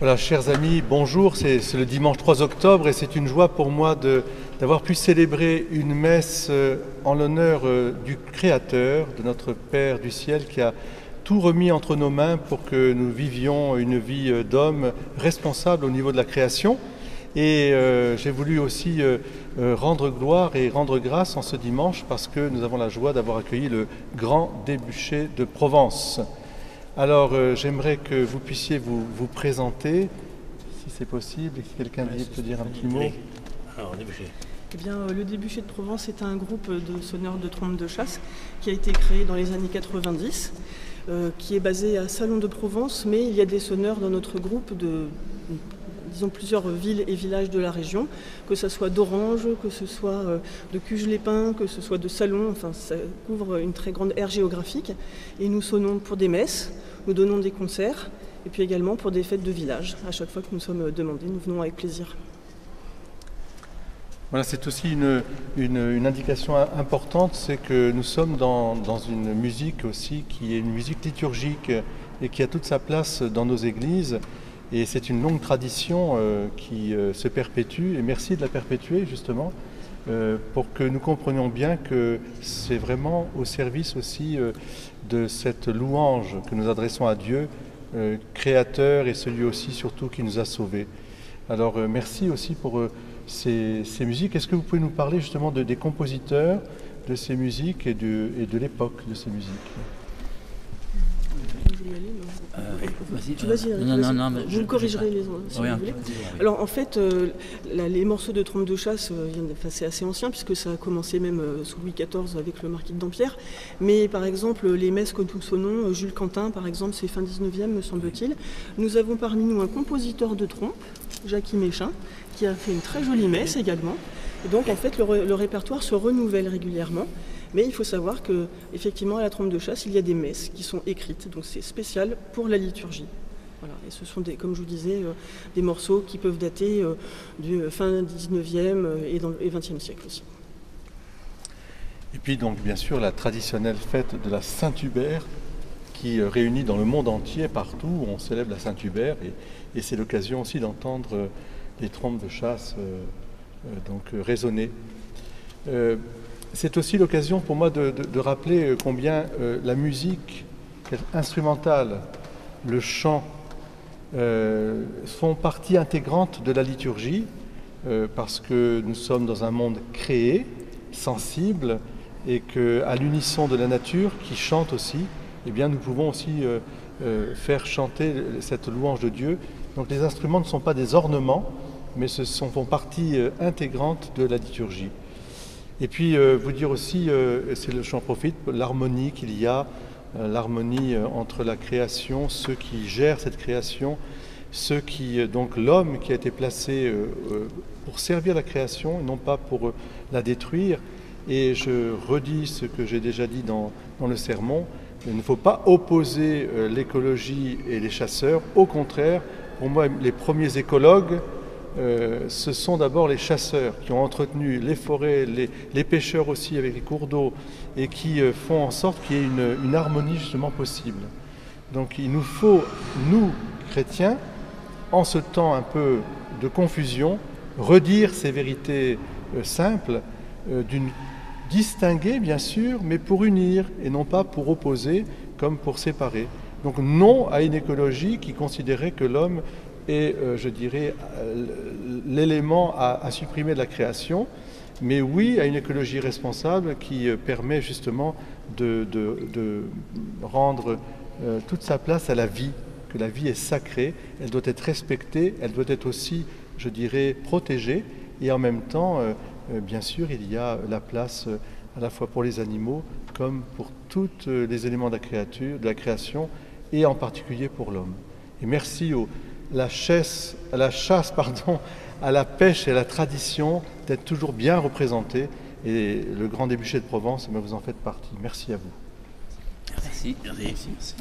Voilà, chers amis, bonjour. C'est le dimanche 3 octobre et c'est une joie pour moi d'avoir pu célébrer une messe euh, en l'honneur euh, du Créateur, de notre Père du ciel qui a tout remis entre nos mains pour que nous vivions une vie euh, d'homme responsable au niveau de la création. Et j'ai voulu aussi rendre gloire et rendre grâce en ce dimanche parce que nous avons la joie d'avoir accueilli le grand débuché de Provence. Alors euh, j'aimerais que vous puissiez vous, vous présenter, si c'est possible, et si quelqu'un peut dire un petit mot. Alors, débuché. Eh bien, euh, le Débuché de Provence est un groupe de sonneurs de trompes de chasse qui a été créé dans les années 90, euh, qui est basé à Salon de Provence, mais il y a des sonneurs dans notre groupe de disons, plusieurs villes et villages de la région, que ce soit d'Orange, que ce soit euh, de Cuges-les-Pins, que ce soit de Salon, enfin ça couvre une très grande aire géographique. Et nous sonnons pour des messes, nous donnons des concerts, et puis également pour des fêtes de village. À chaque fois que nous sommes demandés, nous venons avec plaisir. Voilà, c'est aussi une, indication importante, c'est que nous sommes dans, dans, une musique aussi qui est une musique liturgique et qui a toute sa place dans nos églises. Et c'est une longue tradition euh, qui euh, se perpétue, et merci de la perpétuer justement, euh, pour que nous comprenions bien que c'est vraiment au service aussi de cette louange que nous adressons à Dieu, créateur et celui aussi surtout qui nous a sauvés. Alors merci aussi pour ces, musiques. Est-ce que vous pouvez nous parler justement de, des compositeurs de ces musiques et de l'époque de ces musiques? Vous corrigerez les si vous voulez. Alors en fait, euh, les morceaux de trompe de chasse, euh, c'est assez ancien puisque ça a commencé même euh, sous Louis XIV avec le marquis de Dampierre. Mais par exemple, les messes que nous sonnons, Jules Quentin par exemple, c'est fin 19e me semble-t-il. Nous avons parmi nous un compositeur de trompe, Jacques Méchin, qui a fait une très jolie messe également. Et donc en fait, le répertoire se renouvelle régulièrement. Mais il faut savoir que effectivement à la trompe de chasse, il y a des messes qui sont écrites, donc c'est spécial pour la liturgie. Voilà. Et ce sont des, comme je vous disais, euh, des morceaux qui peuvent dater euh, du fin 19e euh, et, dans, et 20e siècle aussi. Et puis donc bien sûr la traditionnelle fête de la Saint-Hubert qui réunit dans le monde entier, partout où on célèbre la Saint-Hubert et, c'est l'occasion aussi d'entendre les trompes de chasse donc résonner. C'est aussi l'occasion pour moi de, rappeler euh, combien euh, la musique instrumentale, le chant, euh, font partie intégrante de la liturgie, parce que nous sommes dans un monde créé, sensible, et qu'à l'unisson de la nature, qui chante aussi, eh bien, nous pouvons aussi faire chanter cette louange de Dieu. Donc les instruments ne sont pas des ornements, mais ce font partie intégrante de la liturgie. Et puis euh, vous dire aussi, euh, c'est le champ profite, l'harmonie qu'il y a, euh, l'harmonie entre la création, ceux qui gèrent cette création, ceux qui, donc l'homme qui a été placé pour servir la création et non pas pour la détruire. Et je redis ce que j'ai déjà dit dans, dans, le sermon, il ne faut pas opposer l'écologie et les chasseurs, au contraire, pour moi les premiers écologues, euh, ce sont d'abord les chasseurs qui ont entretenu les forêts, les, pêcheurs aussi avec les cours d'eau, et qui euh, font en sorte qu'il y ait une, harmonie justement possible. Donc il nous faut, nous, chrétiens, en ce temps un peu de confusion, redire ces vérités euh, simples, d'une distinguer bien sûr, mais pour unir et non pas pour opposer comme pour séparer. Donc non à une écologie qui considérait que l'homme et euh, je dirais, euh, l'élément à, supprimer de la création, mais oui à une écologie responsable qui euh, permet justement de, rendre toute sa place à la vie, que la vie est sacrée, elle doit être respectée, elle doit être aussi, je dirais, protégée, et en même temps, bien sûr, il y a la place à la fois pour les animaux comme pour tous les éléments de la, créature, de la création, et en particulier pour l'homme. Et merci aux la chasse, la chasse pardon, à la pêche et à la tradition d'être toujours bien représentés. Et le Grand Débuché de Provence, vous en faites partie. Merci à vous. Merci. Merci. Merci.